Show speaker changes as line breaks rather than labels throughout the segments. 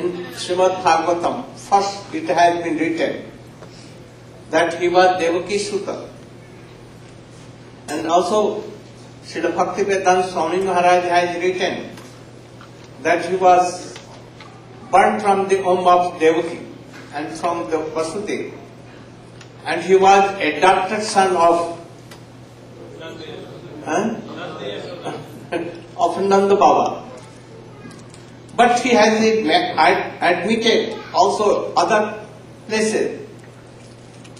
in Srimad Bhagavatam, first it has been written that he was Devaki Suta. And also Srila Bhaktivedanta Swami Maharaj has written that he was born from the womb of Devaki and from the Vasudev. And he was adopted son of huh? of Nanda Baba. But he has admitted also other places.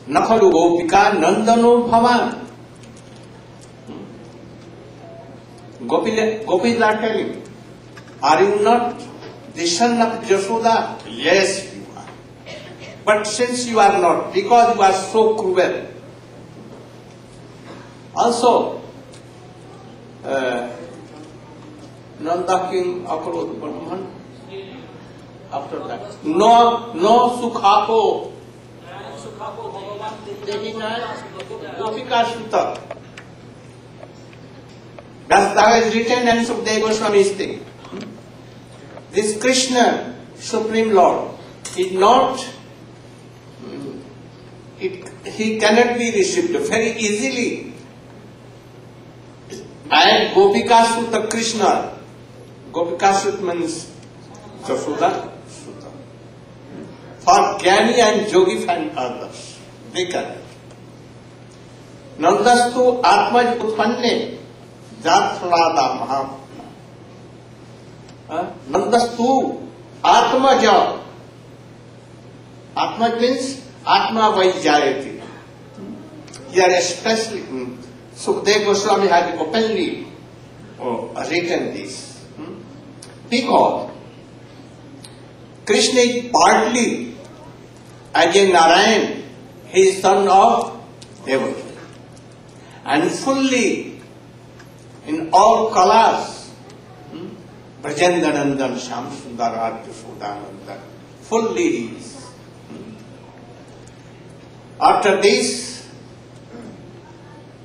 Nakalu Gopika Nandano Bhavan. Gopis are telling, are you not the son of Jashoda? Yes, you are. But since you are not, because you are so cruel, also, uh, Nanda king Akrod Brahman, after that, no, no Sukhako, Gopika Sutta. That's is written and Sukadeva Goswami is saying. This Krishna, Supreme Lord, is not, it, he cannot be received very easily. And Gopika Sutta Krishna, Gopika Suta means चसुदा सूत्र for ज्ञानी and Jogi fan for दस देखा नवदस आत्मज उत्पन्न जात फलादा महा नवदस तो आत्मज आत्मज means आत्मा वही जाए थी। यार specially Sukhdev Goswami, Haji openly return this peacock Krishna is partly as a Narayan he son of heaven and fully in all colours Brajendra Nandan Shyam Sundar आद्य सुदानंदन fully after this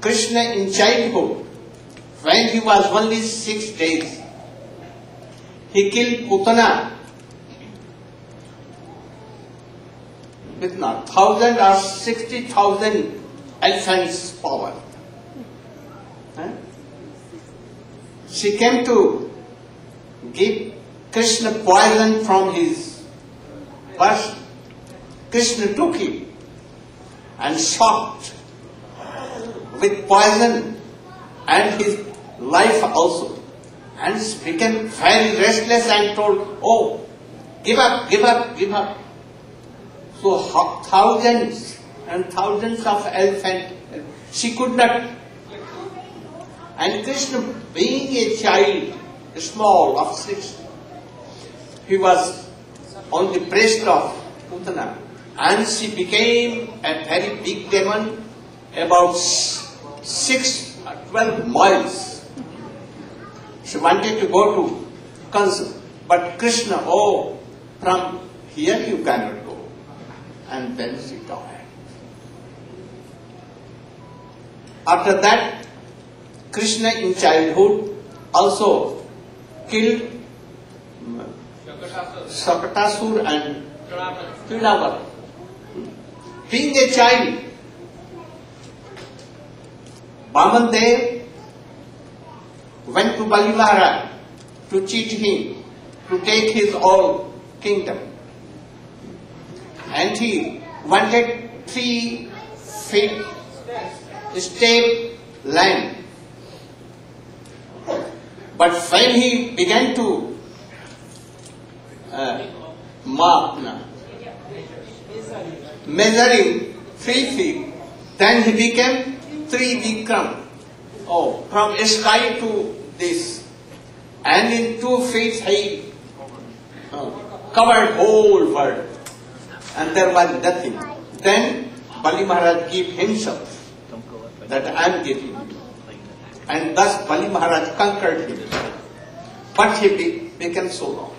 Krishna in child childhood when he was only six days he killed Putana with not thousand or sixty thousand elephants power. She came to give Krishna poison from his purse. Krishna took it and shocked with poison and his life also. And became very restless and told, Oh, give up, give up, give up. So thousands and thousands of elephants, she could not. And Krishna, being a child, small of six. He was on the breast of Putana and she became a very big demon about six, twelve miles. She wanted to go to Kansa, but Krishna, oh, from here you cannot go. And then she died. After that, Krishna in childhood also killed Sakatasur and Kilavar. Being a child, Vamandev went to Balivara to cheat him, to take his whole kingdom. And he wanted three feet step land but when he began to uh, measuring three feet, then he became three Vikram. Oh, from sky to this. And in two feet he uh, covered whole world. And there was nothing. Then Bali Maharaj gave himself that I am giving. And thus Bali Maharaj conquered him. But he be, became so long.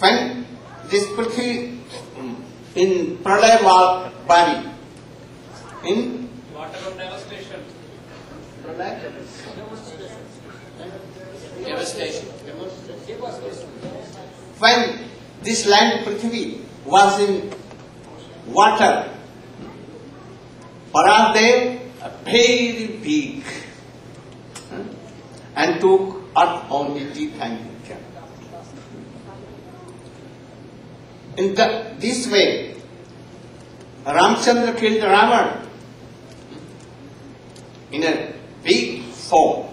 When this Prithvi in Pralaya Bari, in
devastation.
When this land Prithvi was in water. Paradev, a very big, and took earth only teeth and. In the, this way, Ramchandra killed Ravan in a big form.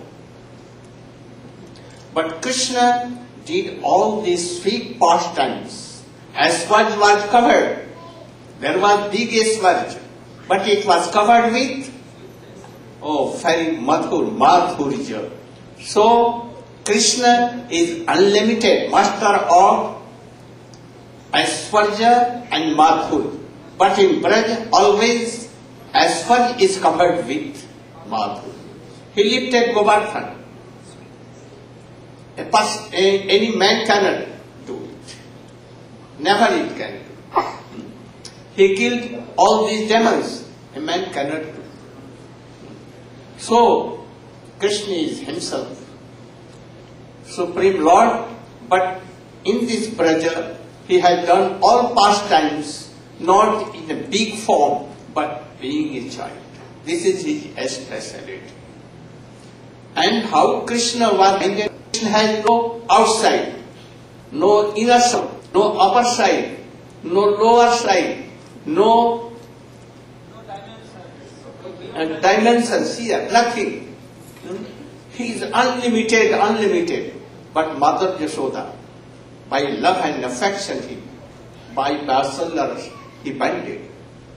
But Krishna did all these three pastimes. Aswaj was covered. There was big Aswaj, but it was covered with oh very madhur, madhurja. So Krishna is unlimited, master of Aswarja and Madhur. But in Braj, always Aswarj is covered with Madhur. He lifted Govardhan. A pers- a, any man cannot do it. Never it can do. He killed all these demons. A man cannot do. So, Krishna is himself. Supreme Lord, but in this Braja, he has done all pastimes, not in a big form, but being a child. This is his speciality. And how Krishna was maintained, Krishna has no outside, no inner side, no upper side, no lower side, no and dimensions here, nothing. Hmm? He is unlimited, unlimited. But Mother Yashoda, by love and affection, he, by Basalar, he binded.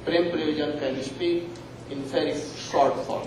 Prem Prayojan can speak in very short form.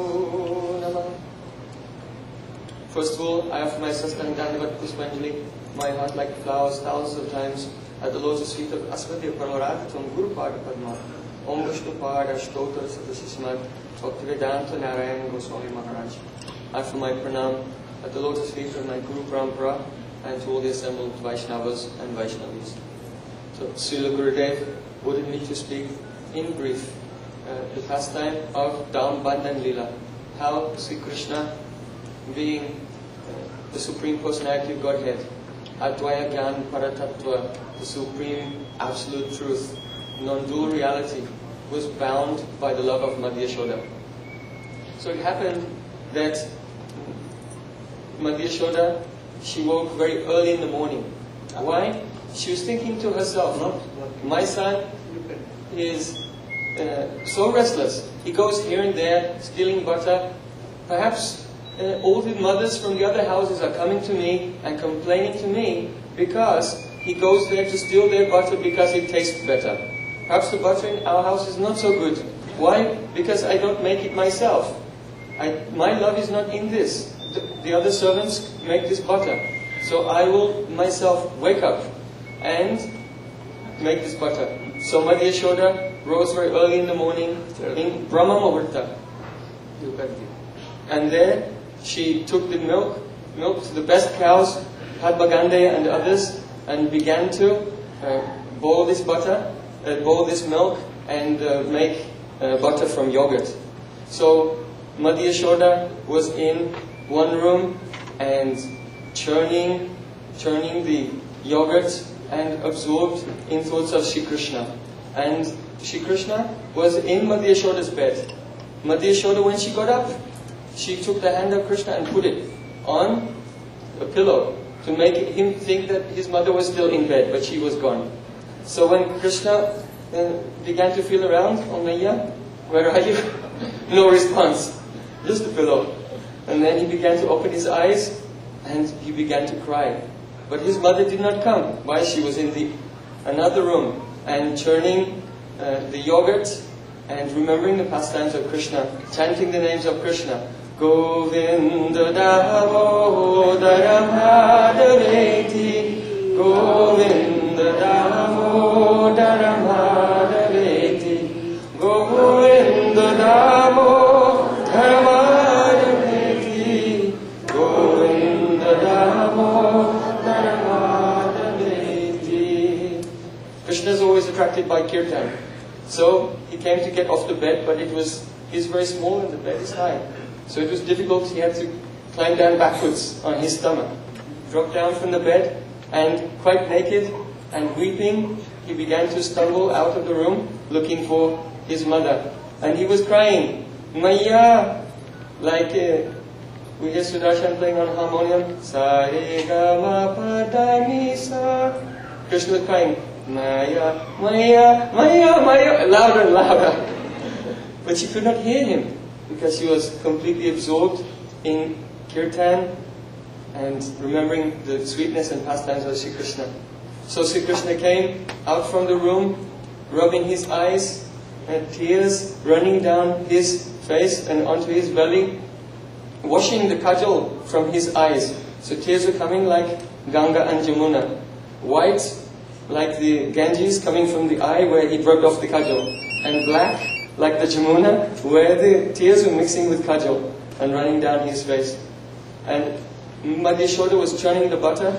First of all, I offer my Sastanam Dandavat Puspanjali, my heart like flowers thousands of times at the lotus feet of Asvatya Paramarathatam Guru Pada Padma, Om Vishnu Pada Shtotra Sadasismat, Bhaktivedanta Narayan Goswami Maharaj. I offer my pranam at the lotus feet of my Guru Parampara and to all the assembled Vaishnavas and Vaishnavis. So, Srila Gurudev wanted me to speak in brief uh, the pastime of Dam Lila, how Sri Krishna being the Supreme Personality of Godhead, Advaya Gyan Paratattva, the Supreme Absolute Truth, non-dual reality, was bound by the love of Madhya Shoda. So it happened that Madhya Shoda, she woke very early in the morning. Why? She was thinking to herself, my son is uh, so restless. He goes here and there, stealing butter. Perhaps uh, all the mothers from the other houses are coming to me and complaining to me because he goes there to steal their butter because it tastes better. Perhaps the butter in our house is not so good. Why? Because I don't make it myself. I, my love is not in this. The, the other servants make this butter. So I will myself wake up and make this butter. So my Madhya Shoda rose very early in the morning in Brahma Muhurta. And there she took the milk, milk to the best cows, Padmagande and others, and began to uh, boil this butter, uh, boil this milk, and uh, make uh, butter from yogurt. So Madhya Shoda was in one room and churning, churning the yogurt and absorbed in thoughts of Shri Krishna. And Shri Krishna was in Madhya Shoda's bed. Madhya Shoda, when she got up, she took the hand of Krishna and put it on a pillow to make him think that his mother was still in bed, but she was gone. So when Krishna uh, began to feel around, oh Maya, where are you? no response, just a pillow. And then he began to open his eyes and he began to cry. But his mother did not come. Why? She was in the another room and churning uh, the yogurt and remembering the pastimes of Krishna, chanting the names of Krishna. Govinda Damodara Madhaveti Govinda Damodara Madhaveti Govinda Damodara Madhaveti Govinda Damodara Madhaveti Krishna is always attracted by kirtan. So he came to get off the bed, but it was he's very small and the bed is high. So it was difficult. He had to climb down backwards on his stomach, drop down from the bed, and quite naked and weeping, he began to stumble out of the room looking for his mother. And he was crying, Maya, like uh, we hear Sudarshan playing on harmonium. Sa re ga ma pa da ni sa. Krishna was crying, Maya, Maya, Maya, Maya, louder and louder. But she could not hear him because he was completely absorbed in kirtan and remembering the sweetness and pastimes of Sri Krishna. So Sri Krishna came out from the room, rubbing his eyes, and tears running down his face and onto his belly, washing the kajal from his eyes. So tears were coming like Ganga and Jamuna, white like the Ganges coming from the eye where he rubbed off the kajal, and black like the Jamuna where the tears were mixing with kajal and running down his face. And Madhyashoda was churning the butter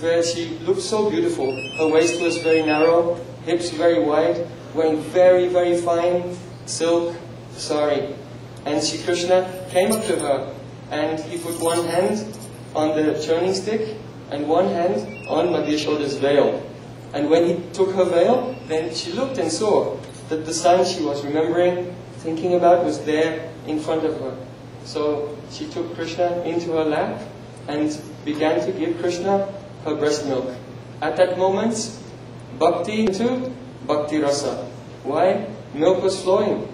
where she looked so beautiful. Her waist was very narrow, hips very wide, wearing very, very fine silk sari. And Shri Krishna came up to her and he put one hand on the churning stick and one hand on Madhyashoda's veil. And when he took her veil, then she looked and saw that the son she was remembering, thinking about, was there in front of her. So she took Krishna into her lap and began to give Krishna her breast milk. At that moment, bhakti into bhakti rasa. Why? Milk was flowing.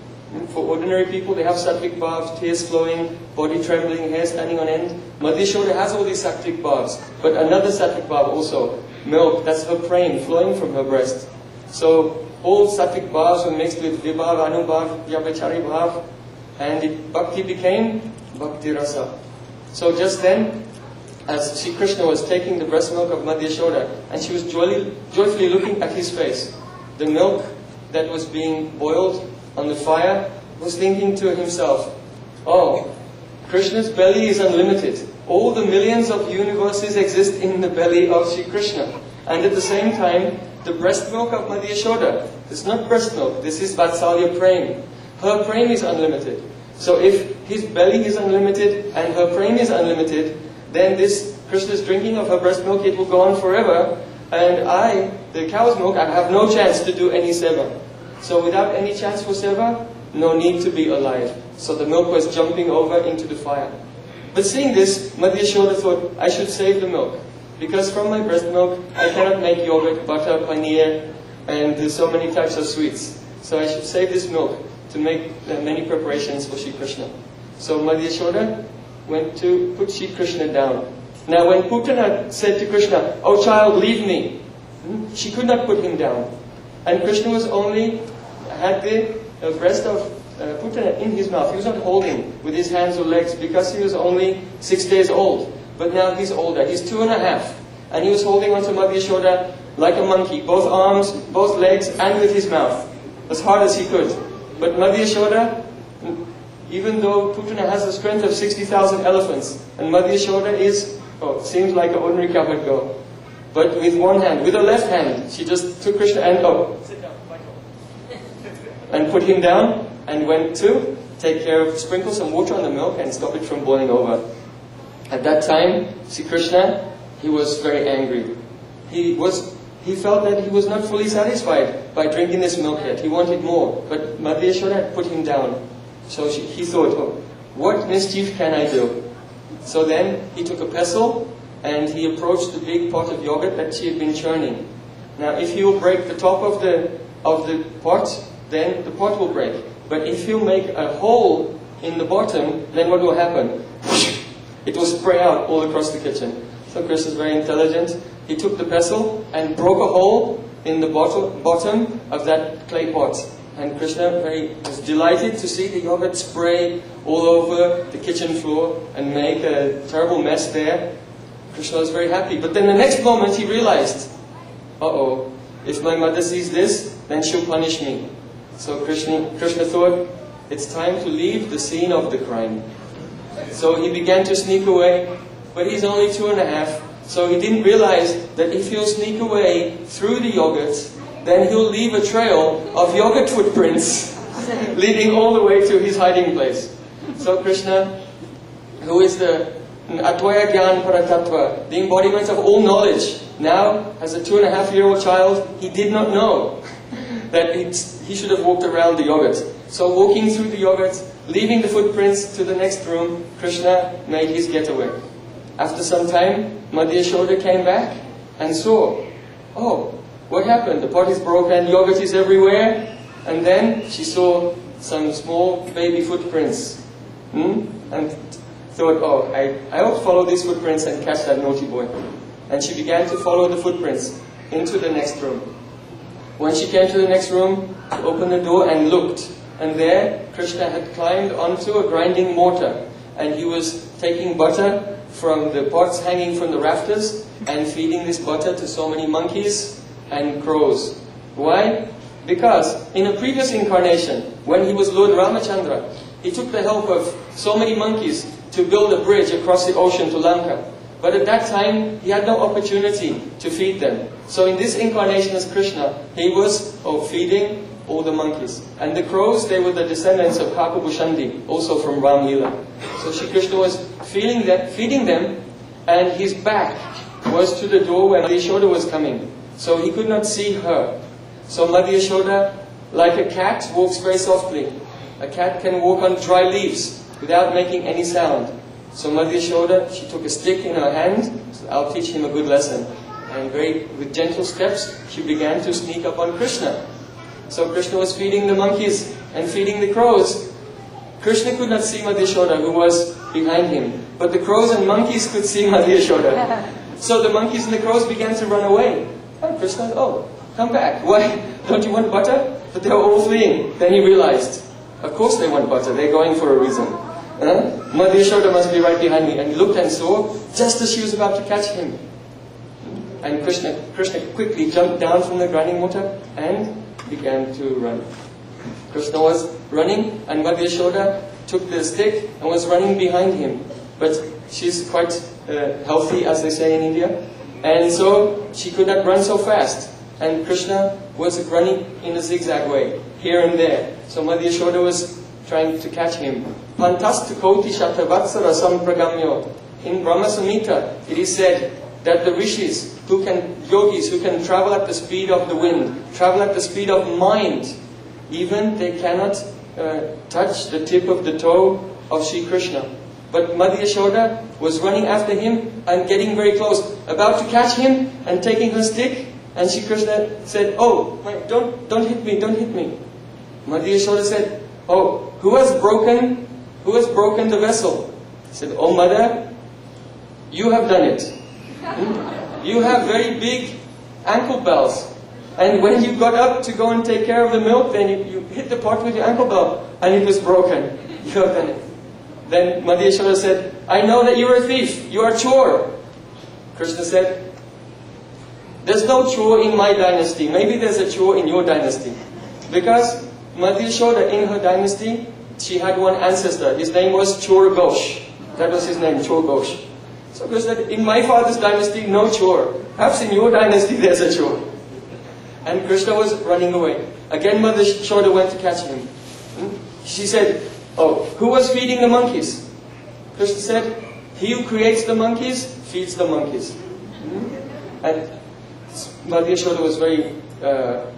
For ordinary people, they have sattvic bhavs, tears flowing, body trembling, hair standing on end. Madhyashoda has all these sattvic bhavs, but another sattvic bhav also, milk, that's her praying flowing from her breast. So all sattvic bhavs were mixed with vibhav, anubhav, vyabhachari bhav, and bhakti became bhakti rasa. So just then, as Sri Krishna was taking the breast milk of Madhyashoda, and she was joyfully looking at his face, the milk that was being boiled on the fire was thinking to himself, Oh, Krishna's belly is unlimited. All the millions of universes exist in the belly of Sri Krishna. And at the same time, the breast milk of Madhyashoda is not breast milk, this is Vatsalya Prem. Her prem is unlimited. So if his belly is unlimited and her prem is unlimited, then this Krishna's drinking of her breast milk, it will go on forever. And I, the cow's milk, I have no chance to do any seva. So without any chance for seva, no need to be alive. So the milk was jumping over into the fire. But seeing this, Madhya Madhyashoda thought, I should save the milk. Because from my breast milk, I cannot make yogurt, butter, paneer, and so many types of sweets. So I should save this milk to make uh, many preparations for Sri Krishna. So Madhyashoda went to put Sri Krishna down. Now when Putana said to Krishna, Oh child, leave me, hmm, she could not put him down. And Krishna was only, had the uh, breast of uh, Putana in his mouth. He was not holding with his hands or legs because he was only six days old. But now he's older. He's two and a half. And he was holding onto Madhyashoda like a monkey, both arms, both legs, and with his mouth, as hard as he could. But Madhyashoda, even though Putana has the strength of 60,000 elephants, and Madhyashoda is, oh, seems like an ordinary cowherd girl. But with one hand, with her left hand, she just took Krishna and, oh, and put him down, and went to take care of, sprinkle some water on the milk and stop it from boiling over. At that time, Sri Krishna, he was very angry. He was, he felt that he was not fully satisfied by drinking this milk yet. He wanted more, but Madhyashoda put him down. So she, he thought, oh, what mischief can I do? So then he took a pestle and he approached the big pot of yogurt that she had been churning. Now, if you break the top of the of the pot, then the pot will break. But if you make a hole in the bottom, then what will happen? It was spray out all across the kitchen. So Chris is very intelligent. He took the pestle and broke a hole in the bottle, bottom of that clay pot. And Krishna very, was delighted to see the yogurt spray all over the kitchen floor and make a terrible mess there. Krishna was very happy. But then the next moment he realized, uh-oh, if my mother sees this, then she'll punish me. So Krishna, Krishna thought, it's time to leave the scene of the crime. So he began to sneak away, but he's only two and a half, so he didn't realize that if he'll sneak away through the yogurt, then he'll leave a trail of yogurt footprints leading all the way to his hiding place. So Krishna, who is the Advaya Gyan Paratattva, the embodiment of all knowledge, now, as a two and a half year old child, he did not know that he should have walked around the yogurt. So walking through the yogurt, leaving the footprints to the next room, Krishna made his getaway. After some time, Madhya Yashoda came back and saw, oh, what happened? The pot is broken, yogurt is everywhere. And then she saw some small baby footprints. Hmm? And thought, oh, I, I ought to follow these footprints and catch that naughty boy. And she began to follow the footprints into the next room. When she came to the next room, she opened the door and looked. And there, Krishna had climbed onto a grinding mortar. And he was taking butter from the pots hanging from the rafters and feeding this butter to so many monkeys and crows. Why? Because in a previous incarnation, when he was Lord Ramachandra, he took the help of so many monkeys to build a bridge across the ocean to Lanka. But at that time, he had no opportunity to feed them. So in this incarnation as Krishna, he was oh, feeding all the monkeys. And the crows, they were the descendants of Kakabhushandi, also from Ram Lila. So Shri Krishna was feeding them, feeding them, and his back was to the door where Madhya Yashoda was coming. So he could not see her. So Madhya Yashoda, like a cat, walks very softly. A cat can walk on dry leaves without making any sound. So Madhya Yashoda, she took a stick in her hand, so I'll teach him a good lesson. And very, with gentle steps, she began to sneak up on Krishna. So Krishna was feeding the monkeys and feeding the crows. Krishna could not see Madhya Yashoda, who was behind him. But the crows and monkeys could see Madhya Yashoda. So the monkeys and the crows began to run away. And Krishna, said, oh, come back. Why? Don't you want butter? But they were all fleeing. Then he realized, of course they want butter. They're going for a reason. Huh? Madhya must be right behind me. And he looked and saw, just as she was about to catch him. And Krishna, Krishna quickly jumped down from the grinding mortar and began to run. Krishna was running and Madhya Yashoda took the stick and was running behind him. But she's quite uh, healthy, as they say in India. And so she could not run so fast. And Krishna was running in a zigzag way, here and there. So Madhya Yashoda was trying to catch him. Shatavatsara sampragamyo. In Brahma Samhita, it is said that the rishis, who can, yogis, who can travel at the speed of the wind, travel at the speed of mind, even they cannot uh, touch the tip of the toe of Sri Krishna. But Madhya Yashoda was running after him and getting very close, about to catch him and taking her stick. And Sri Krishna said, Oh, don't, don't hit me, don't hit me. Madhya Yashoda said, Oh, who has broken, who has broken the vessel? He said, Oh mother, you have done it. Hmm? You have very big ankle bells. And when you got up to go and take care of the milk, then you, you hit the pot with your ankle bell and it was broken. You have done it. Then Madhya said, I know that you're a thief. You are chore. Krishna said, There's no chore in my dynasty. Maybe there's a chore in your dynasty. Because Madhya Yashoda, in her dynasty, she had one ancestor. His name was Chor Ghosh. That was his name, Chor Ghosh. So Krishna said, in my father's dynasty, no chore. Perhaps in your dynasty, there's a chore. And Krishna was running away. Again, Madhya Yashoda went to catch him. Hmm? She said, Oh, who was feeding the monkeys? Krishna said, He who creates the monkeys feeds the monkeys. Hmm? And Madhya Yashoda was very, uh,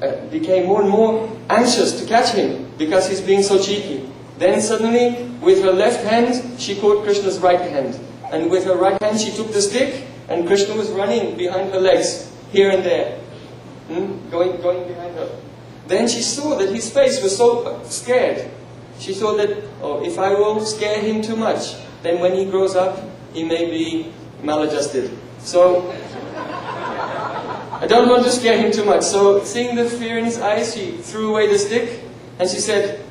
uh, became more and more anxious to catch him because he's being so cheeky. Then suddenly, with her left hand, she caught Krishna's right hand. And with her right hand, she took the stick, and Krishna was running behind her legs, here and there, hmm? going, going behind her. Then she saw that his face was so scared she thought that, oh, if I will scare him too much, then when he grows up, he may be maladjusted. So, I don't want to scare him too much. So, seeing the fear in his eyes, she threw away the stick and she said,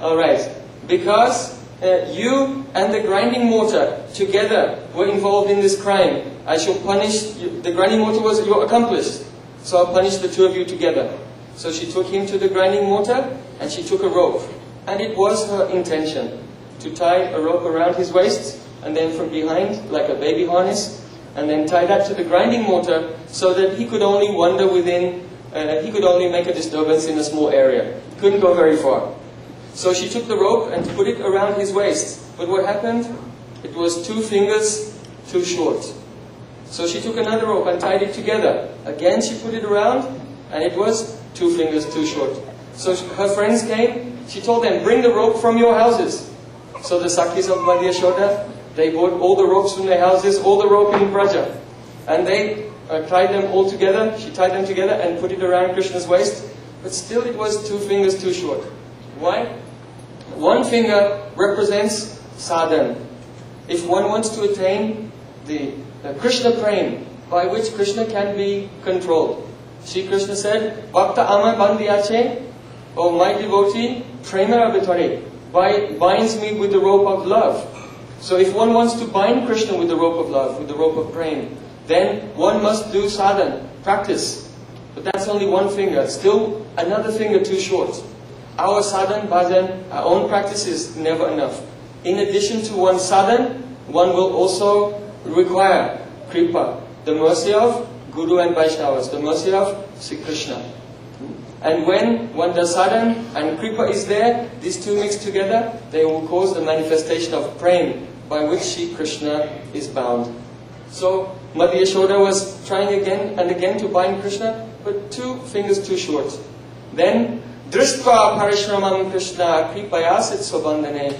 All right, because uh, you and the grinding mortar together were involved in this crime, I shall punish you. The grinding mortar was your accomplice, so I'll punish the two of you together. So she took him to the grinding mortar and she took a rope. And it was her intention to tie a rope around his waist and then from behind, like a baby harness, and then tie that to the grinding mortar so that he could only wander within, uh, he could only make a disturbance in a small area. He Couldn't go very far. So she took the rope and put it around his waist. But what happened? It was two fingers too short. So she took another rope and tied it together. Again, she put it around, and it was two fingers too short. So her friends came. She told them, "Bring the rope from your houses." So the Sakis of Madhya Shoda, they brought all the ropes from their houses, all the rope in Braja, and they uh, tied them all together. She tied them together and put it around Krishna's waist. But still, it was two fingers too short. Why? One finger represents sadhan. If one wants to attain the, the Krishna prem, by which Krishna can be controlled. Sri Krishna said, Bhakta ama bandhiyache, O my devotee, prema abhitare, binds me with the rope of love. So if one wants to bind Krishna with the rope of love, with the rope of prem, then one must do sadhan, practice. But that's only one finger. Still another finger too short. Our sadhan, bhajan, our own practice is never enough. In addition to one sadhan, one will also require kripa, the mercy of Guru and Vaishnavas, the mercy of Sri Krishna. And when one does sadhan and kripa is there, these two mixed together, they will cause the manifestation of prem by which Sri Krishna is bound. So Madhya Yashoda was trying again and again to bind Krishna, but two fingers too short. Then Drishtva Parishramam Krishna Kripayasit Sobandane.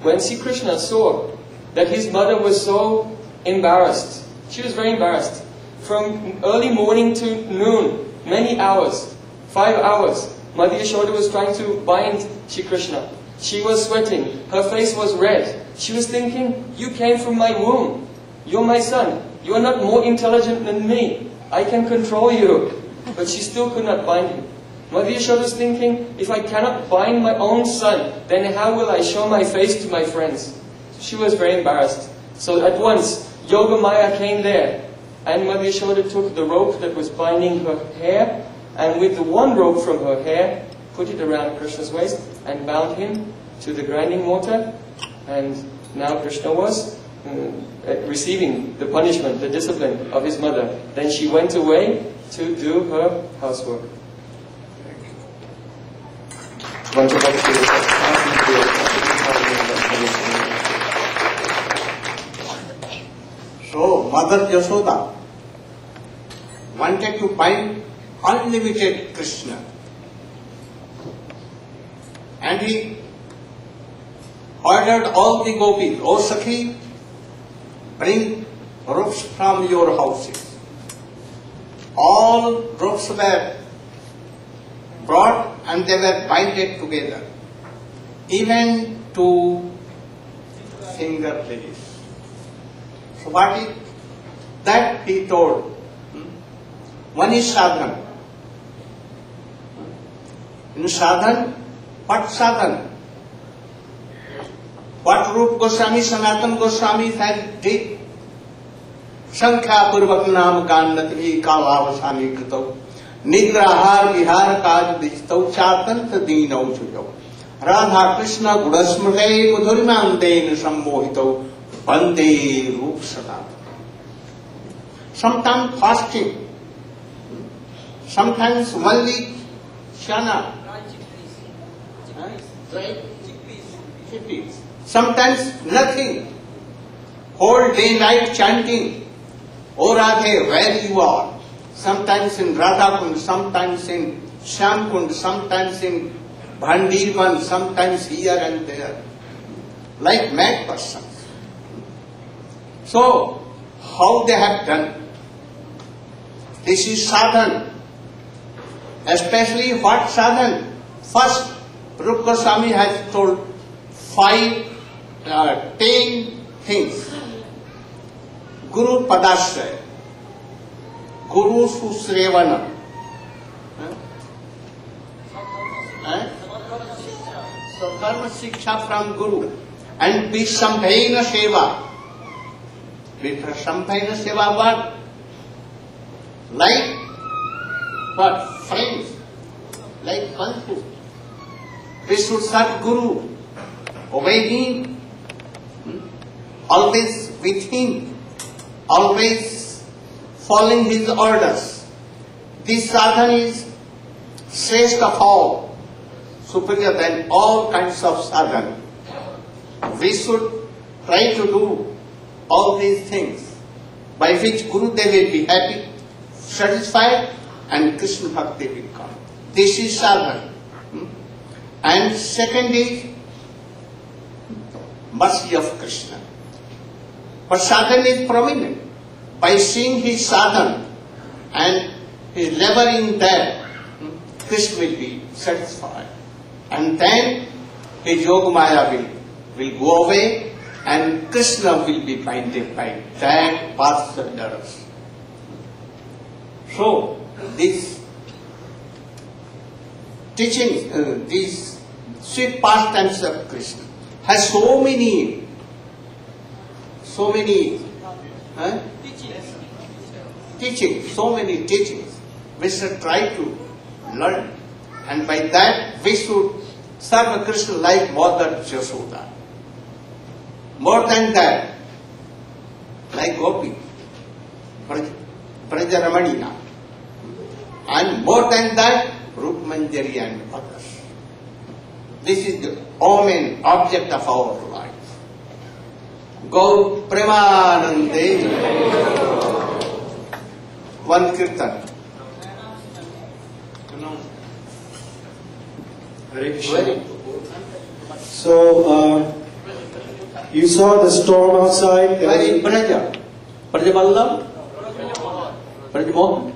When Sri Krishna saw that his mother was so embarrassed, she was very embarrassed. From early morning to noon, many hours, five hours, Madhya Yashoda was trying to bind Sri Krishna. She was sweating. Her face was red. She was thinking, you came from my womb. You're my son. You are not more intelligent than me. I can control you. But she still could not bind him. Madhya Yashoda was thinking, if I cannot bind my own son, then how will I show my face to my friends? She was very embarrassed. So at once, Yogamaya came there. And Madhya Yashoda took the rope that was binding her hair, and with the one rope from her hair, put it around Krishna's waist, and bound him to the grinding mortar. And now Krishna was uh, receiving the punishment, the discipline of his mother. Then she went away to do her housework.
So, Mother Yashoda wanted to find unlimited Krishna. And he ordered all the gopis, O Sakhi, bring ropes from your houses. All ropes were brought and they were binded together, even to finger ladies. So what is that he told? One is sadhan. In sadhan, what sadhan? What Rup Goswami, Sanatan Goswami had did? संख्या पूर्वक नाम गान्नत भी कालावसानी कृतौ निद्राहार विहार काज दिखतौ चातंत्र दीन औौ राधा कृष्ण गुण स्मृत मधुरमान then सम्मोहित। वंदे रूप सदा। Sometime fasting sometimes Malli chana sometimes nothing whole day night chanting oh Radhe where you are Sometimes in Radhakund, sometimes in Shyamkund, sometimes in Bhandirvan, sometimes here and there. Like mad persons. So, how they have done? This is sadhan. Especially what sadhan? First, Rupa has told five, uh, ten things. Guru Padashraya. Guru Susrevana. Huh? Huh? So Dharma Shiksha from Guru and Visambhaina Seva. Visambhaina Seva what? Like what? Friends. Like Pantu. We should serve Guru. Obey him. Hmm? Always with him. Always following his orders. This sadhana is Shrestha of all, superior than all kinds of sadhana. We should try to do all these things by which Guru Dev will be happy, satisfied, and Krishna Bhakti will come. This is sadhana. Hmm? And second is mercy of Krishna. But sadhana is prominent. By seeing his sadhana and his labor in that, hmm, Krishna will be satisfied. And then his yoga maya will, will go away and Krishna will be blinded by that path us. So, this teaching, uh, these sweet pastimes of Krishna has so many, so many huh? Teachings, so many teachings. We should try to learn. And by that, we should serve a Krishna like Mother Jasoda. More than that, like Gopi, Braj- Brajaramanina. And more than that, Rupmanjari and others. This is the main object of our life. Gaur Premanande. One kirtan.
So, uh, you saw the storm outside.
Where is Braja? Brajaballam? Brajamohan?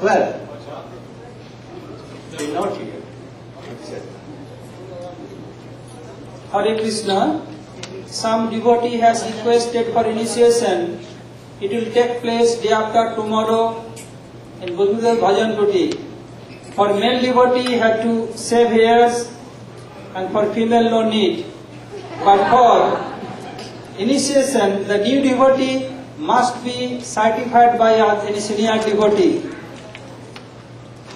Where? They not here.
Hare Krishna, some devotee has requested for initiation. It will take place day after tomorrow in Govinda Bhajan Kuti. For male devotee have to shave hairs and for female no need. But for initiation, the new devotee must be certified by a senior devotee.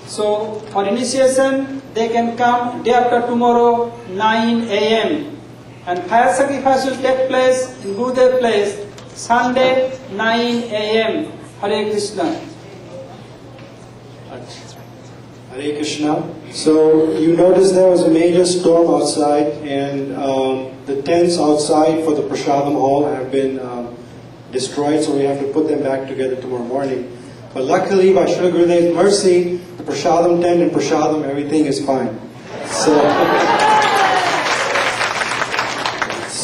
So for initiation, they can come day after tomorrow, 9 a.m. And fire sacrifice will take place in Gurudev place, Sunday, 9 a.m. Hare Krishna.
Hare Krishna. So, you noticed there was a major storm outside, and um, the tents outside for the Prasadam hall have been um, destroyed, so we have to put them back together tomorrow morning. But luckily, by Sri Gurudev's mercy, the Prasadam tent and Prasadam, everything is fine. So,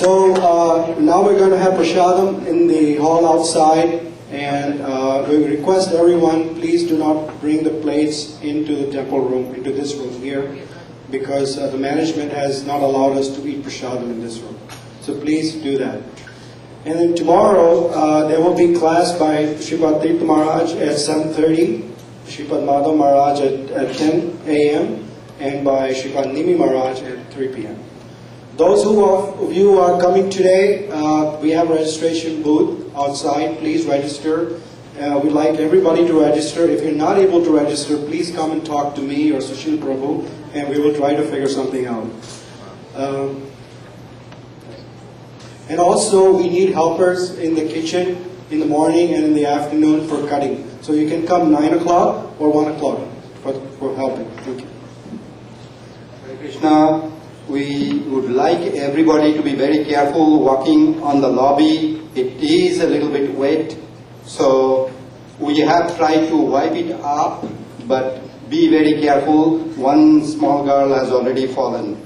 so uh, now we're going to have Prasadam in the hall outside, and uh, we request everyone, please do not bring the plates into the temple room, into this room here, because uh, the management has not allowed us to eat Prasadam in this room. So please do that. And then tomorrow, uh, there will be class by Sripad Tirtha Maharaj at 7.30, Sripad Madhav Maharaj at, at 10 a.m., and by Sripad Nimi Maharaj at 3 p.m. Those who of you who are coming today, uh, we have a registration booth outside. Please register. Uh, we'd like everybody to register. If you're not able to register, please come and talk to me or Sushil Prabhu, and we will try to figure something out. Um, and also, we need helpers in the kitchen in the morning and in the afternoon for cutting. So you can come 9 o'clock or 1 o'clock for, for helping. Thank you.
Hare Krishna, we would like everybody to be very careful walking on the lobby. It is a little bit wet, so we have tried to wipe it up, but be very careful. One small girl has already fallen.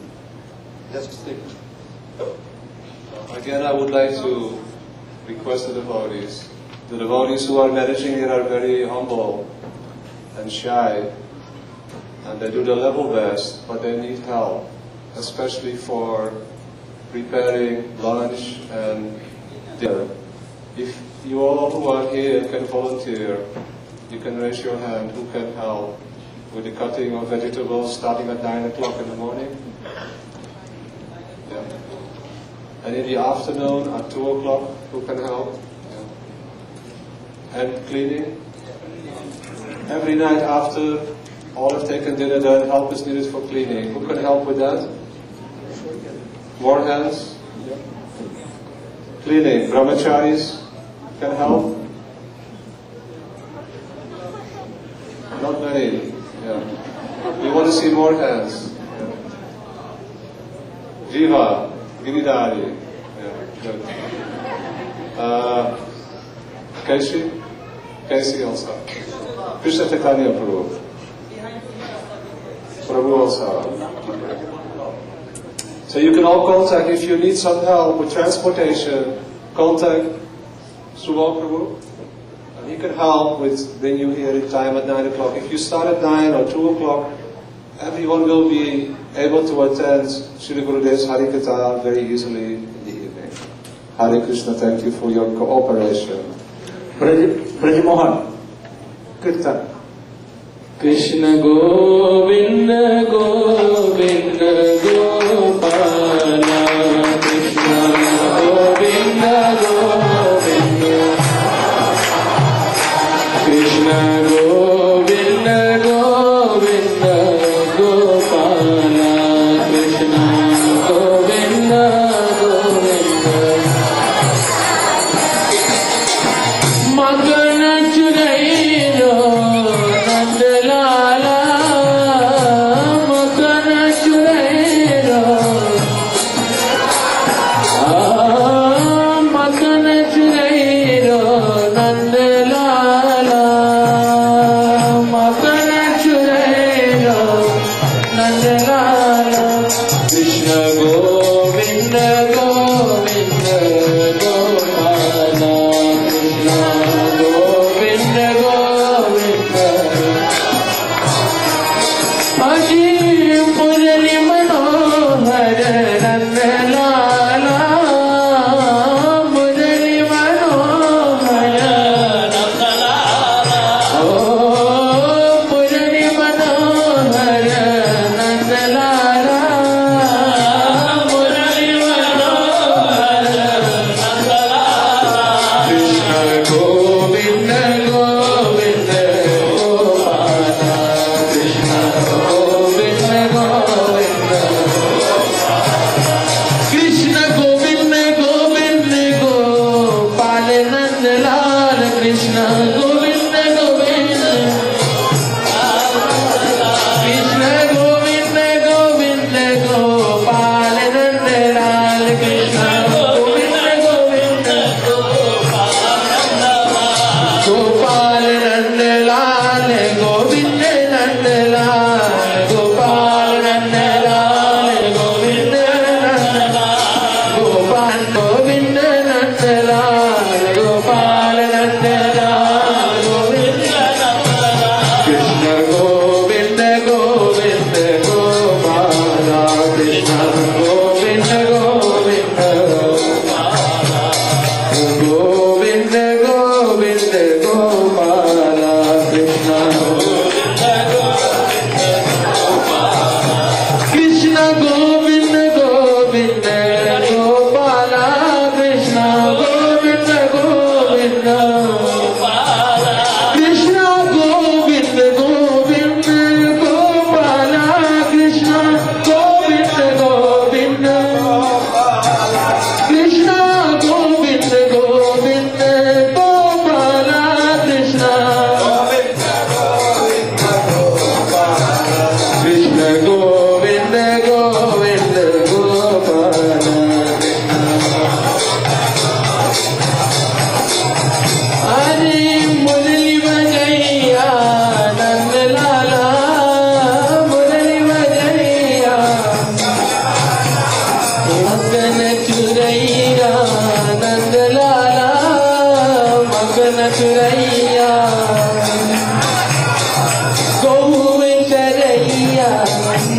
Just slip.
Again, I would like to request the devotees. The devotees who are managing here are very humble and shy, and they do their level best, but they need help, especially for preparing lunch and dinner. If you all who are here can volunteer,
You can raise your hand. Who can help with the cutting of vegetables starting at 9 o'clock in the morning? Yeah. And in the afternoon at 2 o'clock, who can help? Yeah. And cleaning? Every night after all have taken dinner, then help is needed for cleaning. Who can help with that? More hands? Cleaning. Brahmacharis can help? Not many. Yeah. We want to see more hands. Yeah. Jiva, Giridhari. Yeah, good. Uh, Casey? Casey also. Krishna Chaitanya Prabhu. Prabhu also. So you can all contact if you need some help with transportation, contact Subal Prabhu. And he can help with bringing you here in time at 9 o'clock. If you start at 9 or 2 o'clock, everyone will be able to attend Sri Gurudev's Harikatha very easily in the evening. Hare Krishna, thank you for your cooperation. Braj Mohan, Kirtan. Krishna Govinda Govinda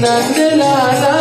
Nandana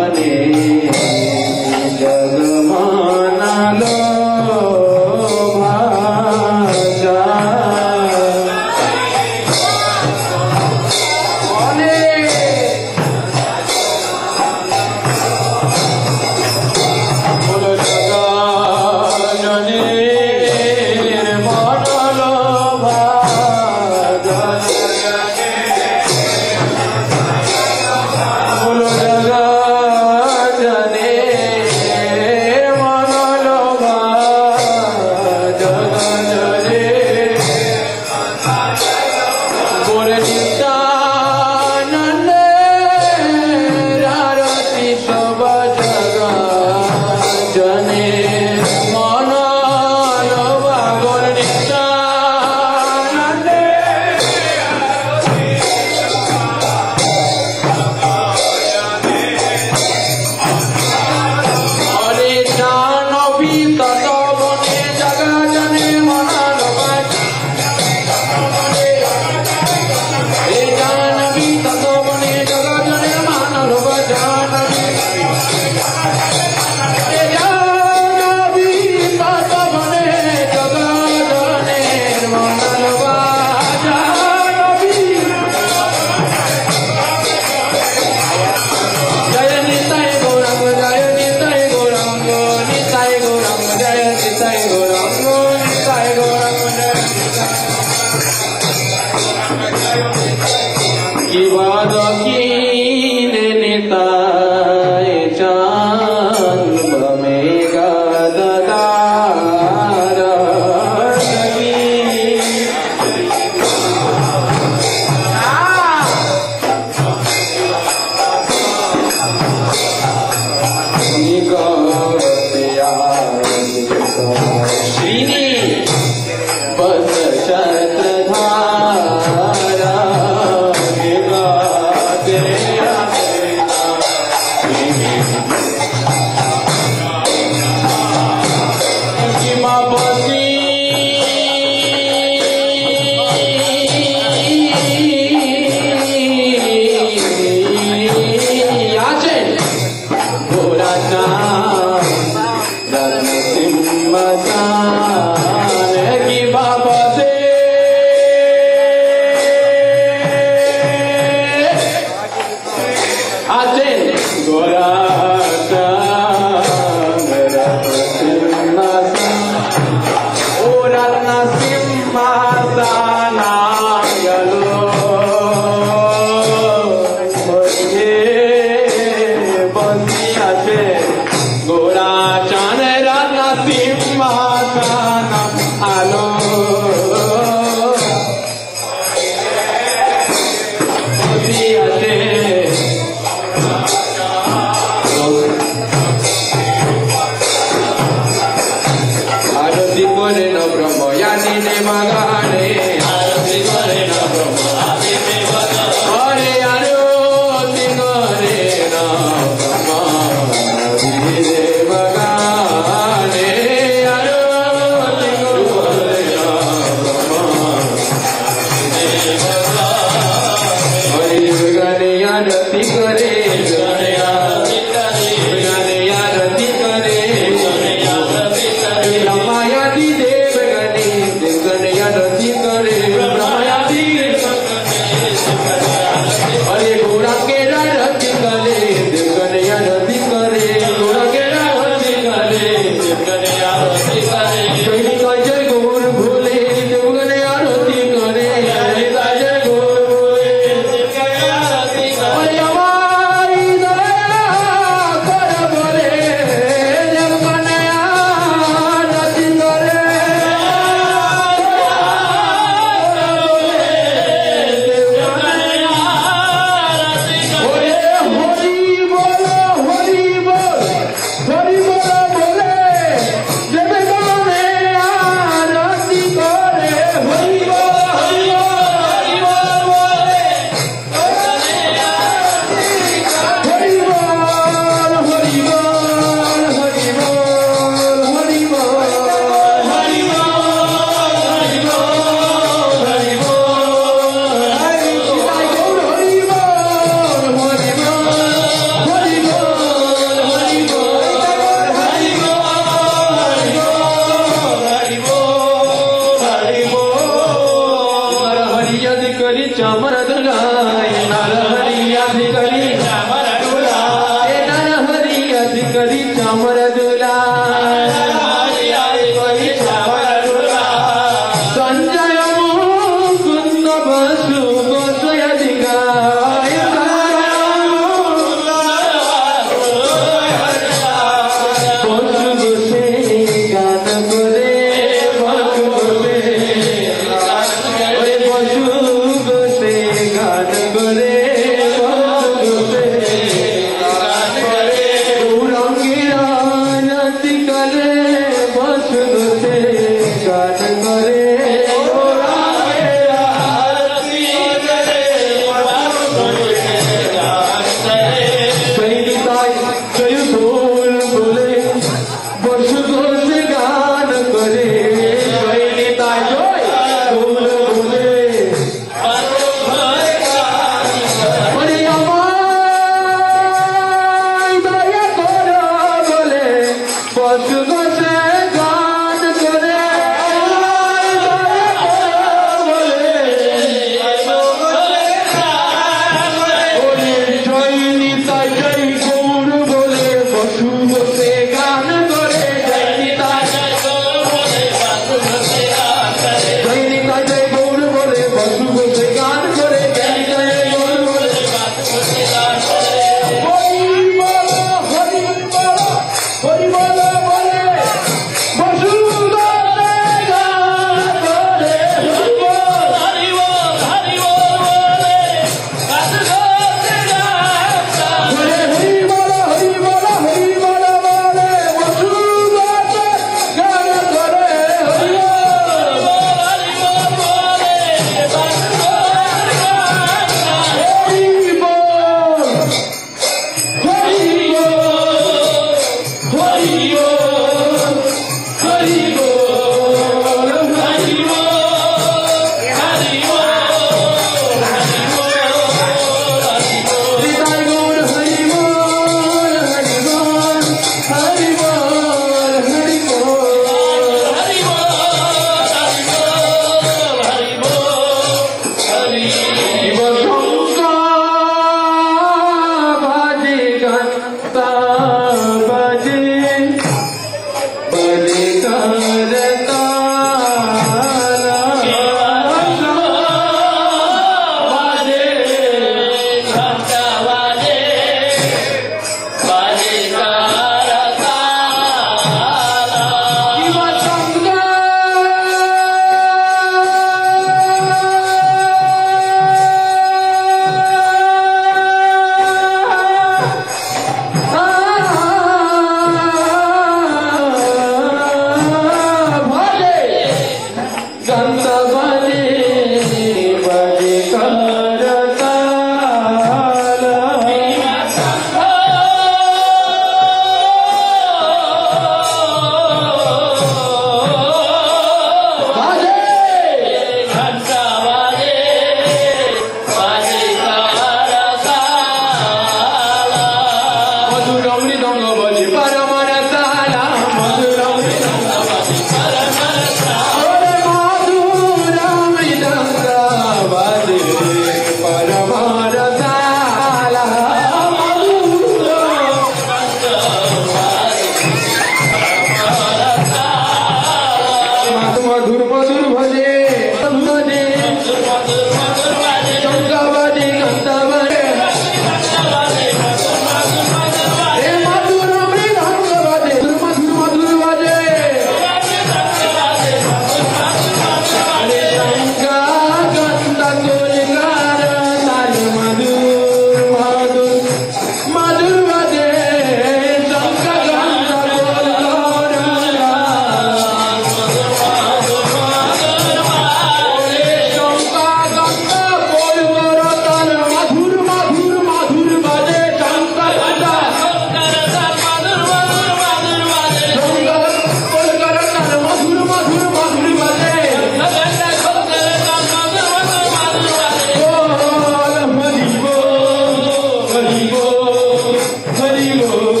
Hallelujah.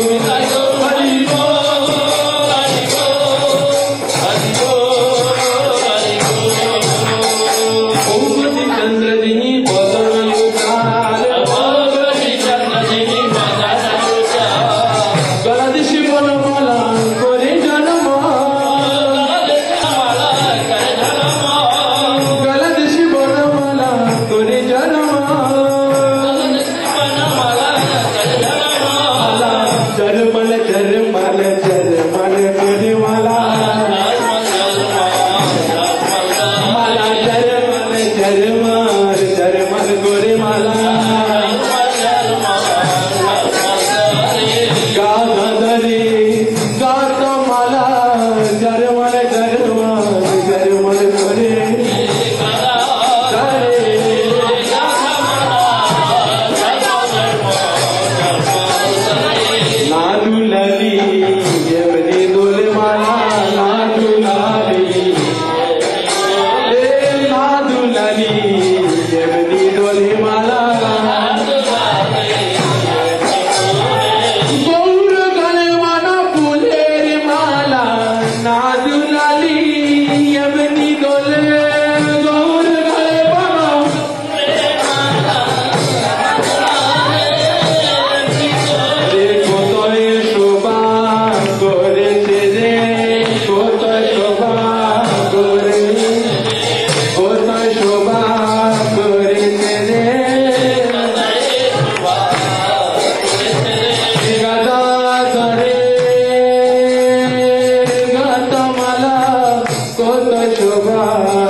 কত